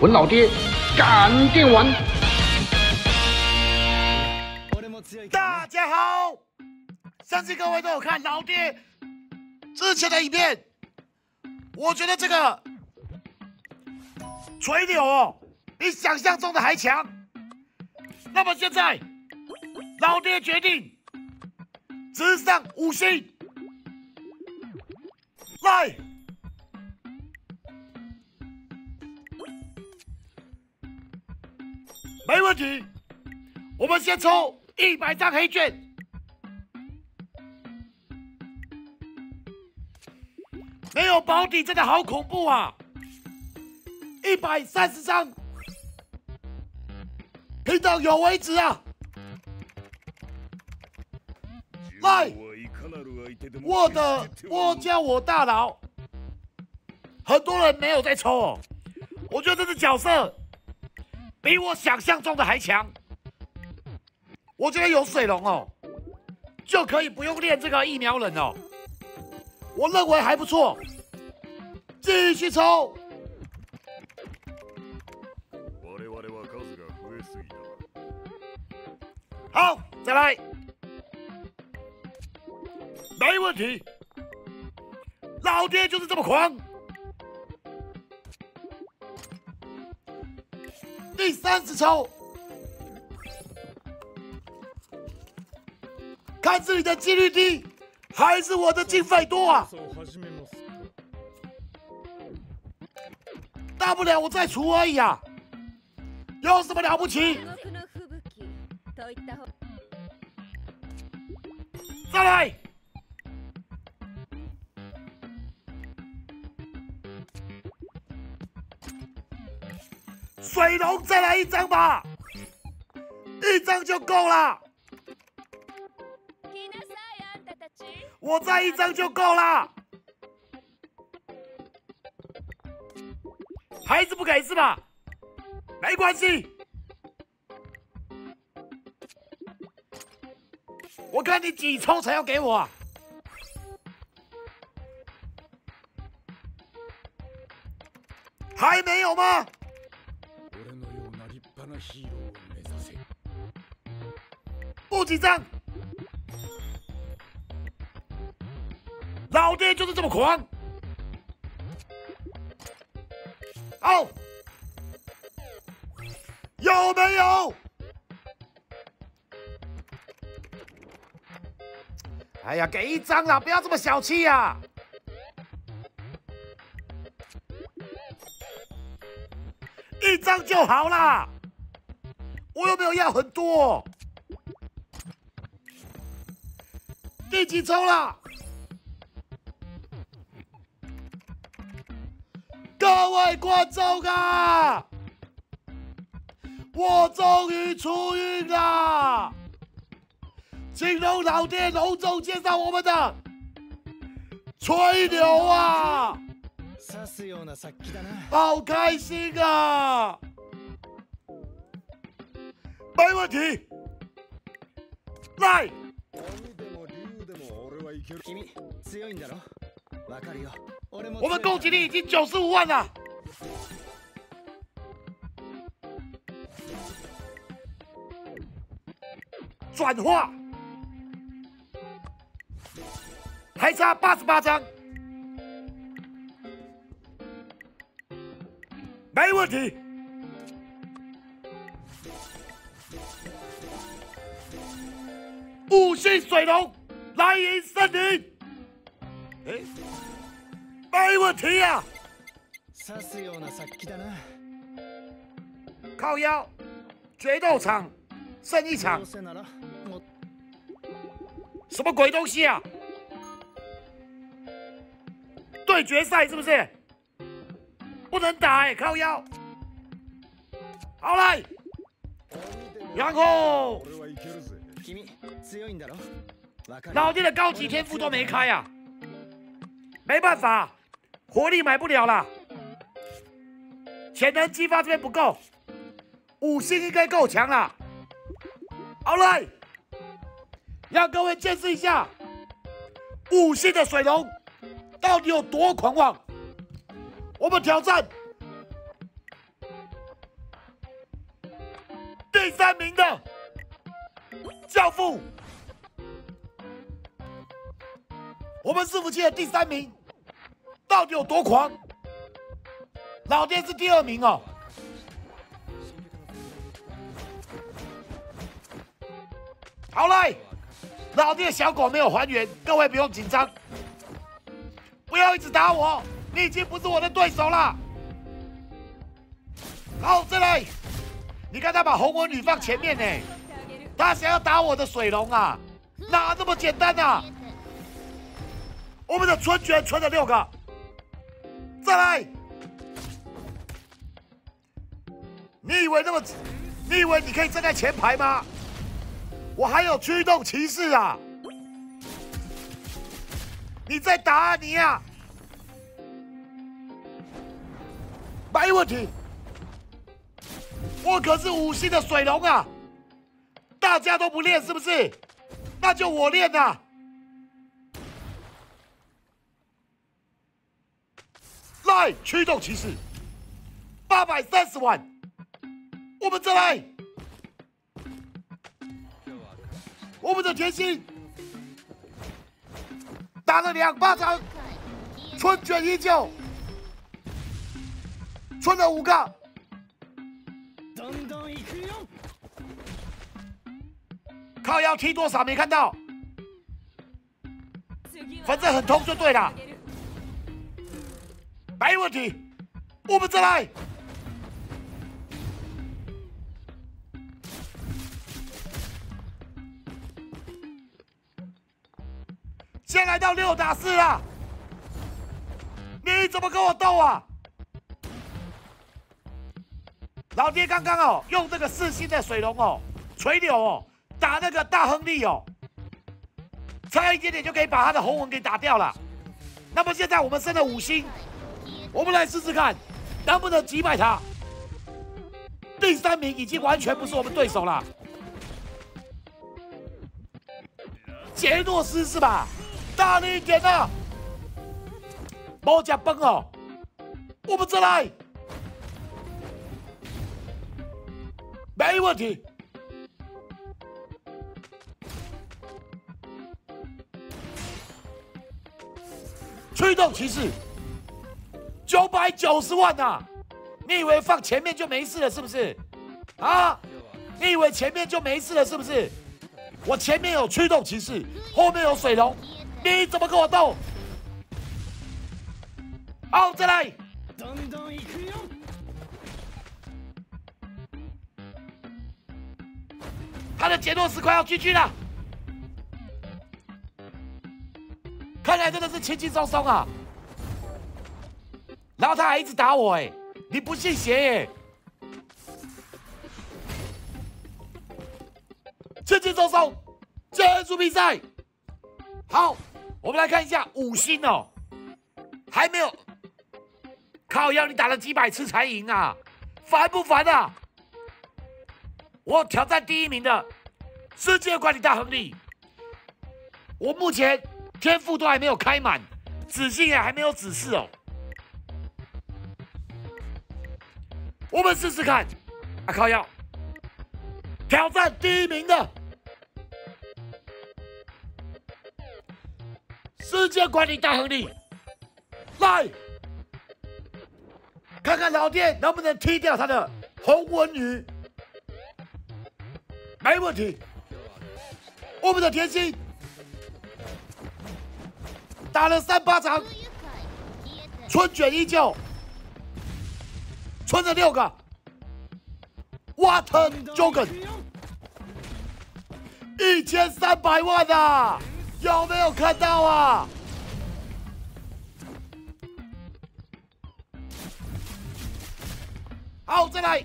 文老爹赶电玩。大家好，相信各位都有看老爹之前的影片，我觉得这个垂柳哦，比想象中的还强。那么现在，老爹决定直上五星，来，没问题。我们先抽一百张黑券，没有保底真的好恐怖啊！一百三十张，拼到有为止啊！来，我的我叫我大佬，很多人没有在抽哦。我觉得这是角色比我想象中的还强。我觉得有水龙哦，就可以不用练这个疫苗人哦。我认为还不错，继续抽。好，再来，没问题。老爹就是这么狂。第三次抽。看是你的几率低，还是我的经费多啊？大不了我再出而已啊，有什么了不起？再来，水龙再来一张吧，一张就够了。我再一张就够了，还是不给是吧？没关系，我看你几抽才要给我？还不紧张。老爹就是这么狂，好，有没有？哎呀，给一张啦，不要这么小气呀！一张就好啦，我又没有要很多。第几抽了？各位观众啊，我终于出狱了！请容老爹隆重介绍我们的吹牛啊！好开心啊！没问题，来。我们攻击力已经九十五万了，转化。还差八十八张，没问题。五星水龙来迎森林，哎。没问题呀！靠腰，决斗场胜一场，什么鬼东西啊？对决赛是不是？不能打哎，靠腰。好来，然后老爹的高级天赋都没开啊，没办法。活力买不了了，潜能激发这边不够，五星应该够强了。好来，让各位见识一下五星的水龙到底有多狂妄。我们挑战第三名的教父，我们伺服器的第三名到底有多狂？老爹是第二名哦。好嘞，老爹小狗没有还原，各位不用紧张，不要一直打我，你已经不是我的对手了。好，再来，你看他把红魔女放前面呢，他想要打我的水龙啊，哪那么简单啊？我们的春卷存了六个，再来，你以为那么，你以为你可以站在前排吗？我还有驱动骑士啊！你在打你呀？没问题，我可是五星的水龙啊！大家都不练是不是？那就我练呐！来，驱动骑士，八百三十万，我们再来。我们的甜心打了两巴掌，春卷依旧，春了五个，靠腰踢多少没看到，反正很痛就对了，没问题，我们再来。先来到六打四了，你怎么跟我斗啊？老爹刚刚哦，用这个四星的水龙哦，垂柳哦，打那个大亨利哦，差一点点就可以把他的红纹给打掉了。那么现在我们升了五星，我们来试试看，能不能击败他？第三名已经完全不是我们对手了，杰诺斯是吧？大力一点啊！冇夹崩哦，我们再来，没问题。驱动骑士，九百九十万呐！你以为放前面就没事了是不是？啊？你以为前面就没事了是不是？我前面有驱动骑士，后面有水龙。你怎么跟我斗？好，再来。他的杰诺斯快要 GG 了，来真的是轻轻松松啊。然后他还一直打我，哎，你不信邪耶？轻轻松松结束比赛，好。我们来看一下五星哦，还没有，靠！要你打了几百次才赢啊，烦不烦啊？我挑战第一名的世界管理大亨利，我目前天赋都还没有开满，子性也还没有指示哦。我们试试看，啊靠！要挑战第一名的。世界管理大亨利，来看看老爹能不能踢掉他的红纹女。没问题，我们的甜心打了三巴掌，春卷依旧，春了六个，What Jogan，一千三百万啊！有没有看到啊？好，再来。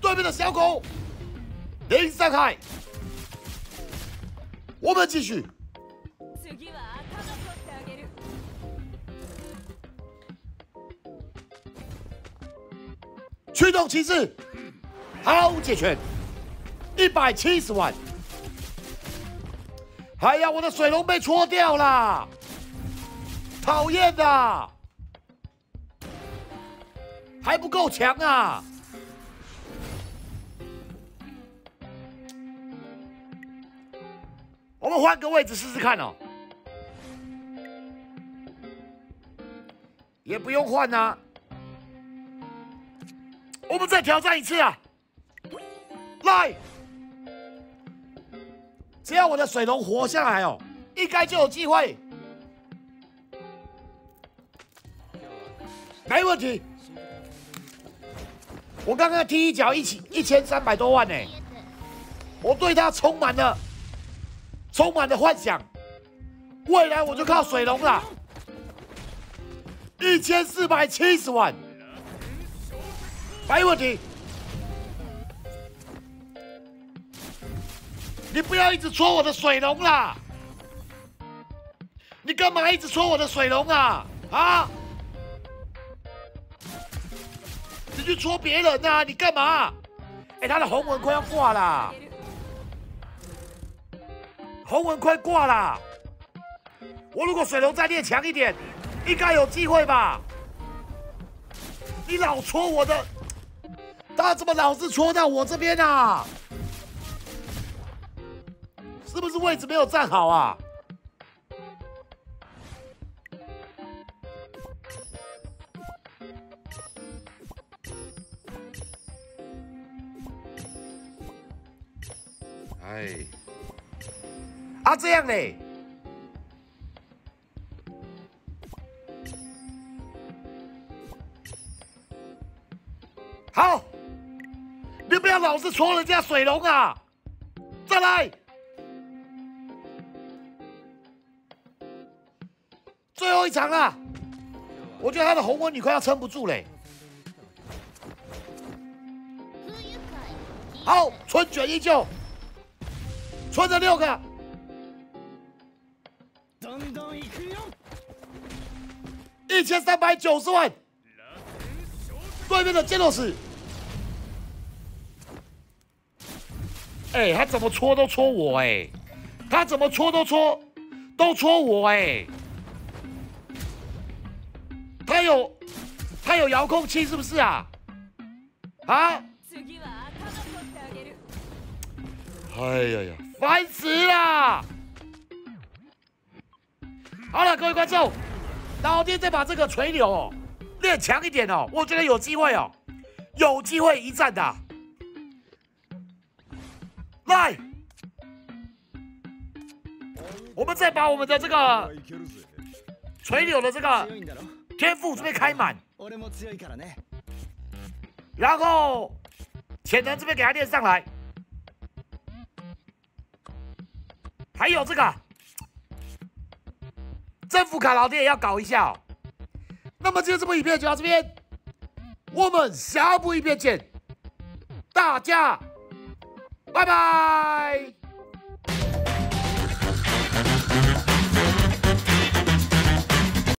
对面的小狗林三海，我们继续。驱动骑士，好解决。一百七十万！哎呀，我的水龙被戳掉了，讨厌的！还不够强啊！我们换个位置试试看哦，也不用换啊。我们再挑战一次啊！来，只要我的水龙活下来哦，应该就有机会。没问题。我刚刚踢一脚一起一千三百多万呢，我对他充满了充满了幻想，未来我就靠水龙了，一千四百七十万，没问题。你不要一直戳我的水龙啦！你干嘛一直戳我的水龙啊？啊！你去戳别人呐！你干嘛？哎，他的红纹快要挂了，红文快挂啦。我如果水龙再练强一点，应该有机会吧？你老戳我的，他怎么老是戳到我这边啊？是不是位置没有站好啊？这样嘞，好，你不要老是戳人家水龙啊！再来，最后一场啊！我觉得他的红纹女快要撑不住嘞。好，春卷依旧。存着六个，一千三百九十万。对面的剑斗士，哎，他怎么戳都戳我哎，他怎么戳都戳，都戳我哎。他有，他有遥控器是不是啊？啊？哎呀呀！烦死了！好了，各位观众，老爹再把这个锤流哦练强一点哦，我觉得有机会哦，有机会一战的。来，我们再把我们的这个锤柳的这个天赋这边开满，然后潜能这边给他练上来。还有这个征服卡，老爹也要搞一下哦。那么今天这部影片就到这边，我们下部影片见，大家拜拜。